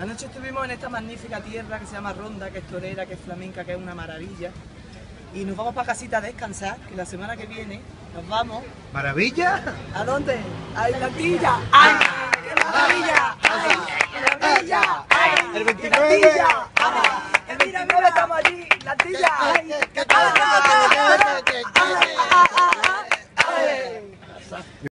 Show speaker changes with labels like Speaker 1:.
Speaker 1: Anoche estuvimos en esta magnífica tierra que se llama Ronda, que es torera, que es flamenca, que es una maravilla. Y nos vamos para casita a descansar, que la semana que viene nos vamos.
Speaker 2: ¿Maravilla?
Speaker 1: ¿A dónde? ¡A la Islandilla! ¡Ay! ¡Qué maravilla! ¡Ay! ¡Qué maravilla! ¡Ay!
Speaker 2: ¡El 29!
Speaker 1: ¡El 29 estamos allí! ¡Islandilla! ¡Ay! ¡Qué